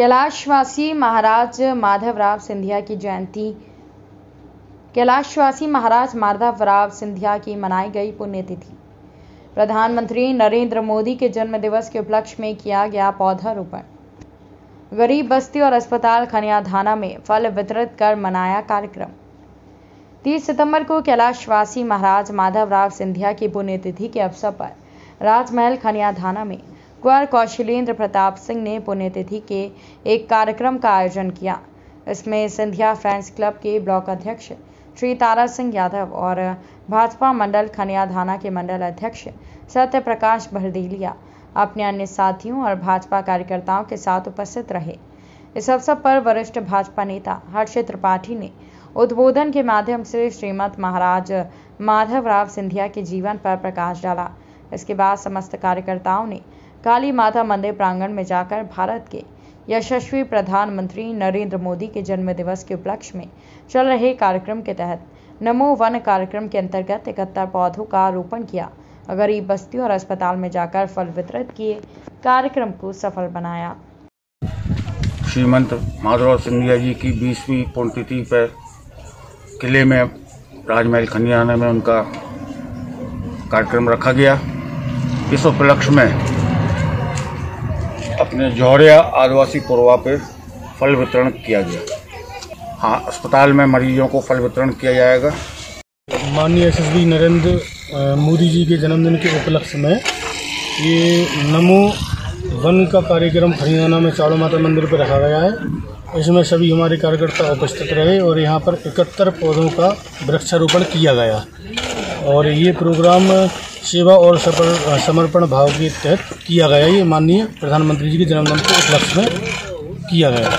कैलाशवासी महाराज माधवराव सिंधिया की जयंती। कैलाशवासी महाराज माधवराव सिंधिया की मनाई गई पुण्यतिथि। प्रधानमंत्री नरेंद्र मोदी के जन्म दिवस के उपलक्ष्य में किया गया पौधारोपण। गरीब बस्ती और अस्पताल खनियाधाना में फल वितरित कर मनाया कार्यक्रम। 30 सितंबर को कैलाशवासी महाराज माधवराव सिंधिया की पुण्यतिथि के अवसर पर राजमहल खनियाधाना में कुंवर कौशलेंद्र प्रताप सिंह ने पुण्यतिथि के एक कार्यक्रम का आयोजन किया। इसमें सिंधिया फ्रेंड्स क्लब के ब्लॉक अध्यक्ष श्री तारा सिंह यादव और भाजपा मंडल खनियाधाना के मंडल अध्यक्ष सत्य प्रकाश भरदेलिया अपने अन्य साथियों और भाजपा कार्यकर्ताओं के साथ उपस्थित रहे। इस अवसर पर वरिष्ठ भाजपा नेता हर्ष त्रिपाठी ने उद्बोधन के माध्यम से श्रीमद महाराज माधवराव सिंधिया के जीवन पर प्रकाश डाला। इसके बाद समस्त कार्यकर्ताओं ने काली माता मंदिर प्रांगण में जाकर भारत के यशस्वी प्रधानमंत्री नरेंद्र मोदी के जन्म दिवस के उपलक्ष्य में चल रहे कार्यक्रम के तहत नमो वन कार्यक्रम के अंतर्गत इकहत्तर पौधों का रोपण किया। गरीब बस्ती और अस्पताल में जाकर फल वितरित किए। कार्यक्रम को सफल बनाया। श्रीमंत माधवराव सिंधिया जी की बीसवीं पुण्यतिथि पर किले में राजमहल खनियाना में उनका कार्यक्रम रखा गया। इस उपलक्ष्य में अपने जौहरिया आदिवासी पुरवा पे फल वितरण किया गया। हाँ अस्पताल में मरीजों को फल वितरण किया जाएगा। माननीय यशस्वी नरेंद्र मोदी जी के जन्मदिन के उपलक्ष्य में ये नमो वन का कार्यक्रम हरियाणा में चाड़ू माता मंदिर पर रखा गया है। इसमें सभी हमारे कार्यकर्ता उपस्थित रहे और यहाँ पर इकहत्तर पौधों का वृक्षारोपण किया गया। और ये प्रोग्राम सेवा और समर्पण भाव के तहत किया गया। ये माननीय प्रधानमंत्री जी के जन्मदिन के उपलक्ष्य में किया गया।